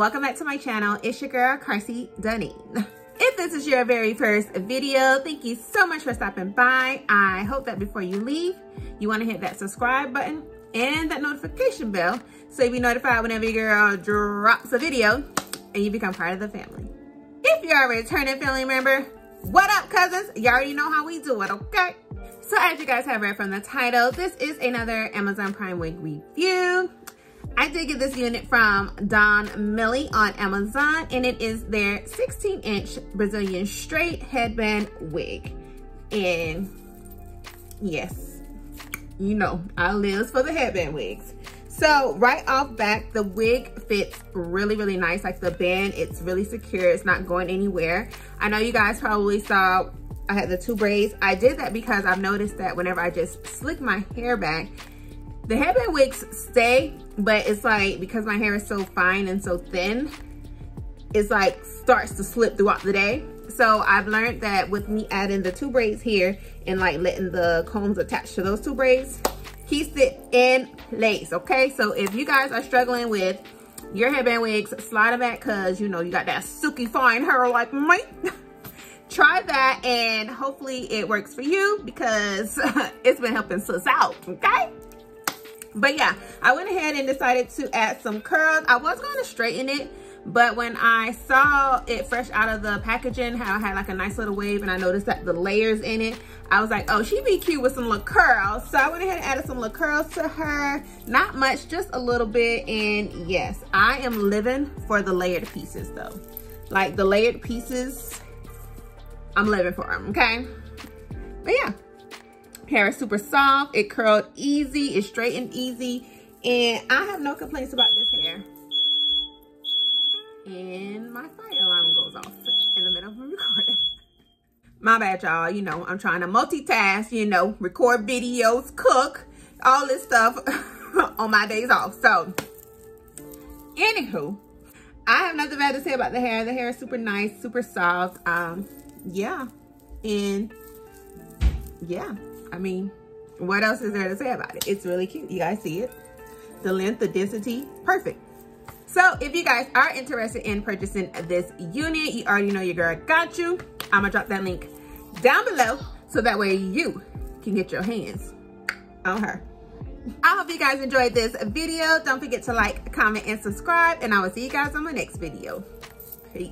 Welcome back to my channel. It's your girl, Carcy DeNeen. If this is your very first video, thank you so much for stopping by. I hope that before you leave, you wanna hit that subscribe button and that notification bell so you'll be notified whenever your girl drops a video and you become part of the family. If you're a returning family member, what up cousins? You already know how we do it, okay? So as you guys have read from the title, this is another Amazon Prime wig review. I did get this unit from Donmily on Amazon and it is their 16 inch Brazilian straight headband wig. And yes, you know, I live for the headband wigs. So right off back, the wig fits really, really nice. Like the band, it's really secure. It's not going anywhere. I know you guys probably saw I had the two braids. I did that because I've noticed that whenever I just slick my hair back, the headband wigs stay, but it's like, because my hair is so fine and so thin, it's like starts to slip throughout the day. So I've learned that with me adding the two braids here and like letting the combs attach to those two braids, keeps it in place, okay? So if you guys are struggling with your headband wigs, slide them back because you know you got that silky fine hair like me. Try that and hopefully it works for you because it's been helping sis out, okay? But yeah, I went ahead and decided to add some curls. I was going to straighten it, but when I saw it fresh out of the packaging, how it had like a nice little wave and I noticed that the layers in it, I was like, oh, she'd be cute with some little curls. So I went ahead and added some little curls to her. Not much, just a little bit. And yes, I am living for the layered pieces though. Like the layered pieces, I'm living for them, okay? But yeah, Hair is super soft. It curled easy. It straightened easy. And I have no complaints about this hair. And my fire alarm goes off in the middle of recording. My bad, y'all. You know, I'm trying to multitask, you know, record videos, cook, all this stuff on my days off. So, anywho, I have nothing bad to say about the hair. The hair is super nice, super soft. Um, yeah. And yeah. I mean, what else is there to say about it? It's really cute. You guys see it? The length, the density, perfect. So if you guys are interested in purchasing this unit, you already know your girl got you. I'm gonna drop that link down below so that way you can get your hands on her. I hope you guys enjoyed this video. Don't forget to like, comment, and subscribe. And I will see you guys on my next video. Peace.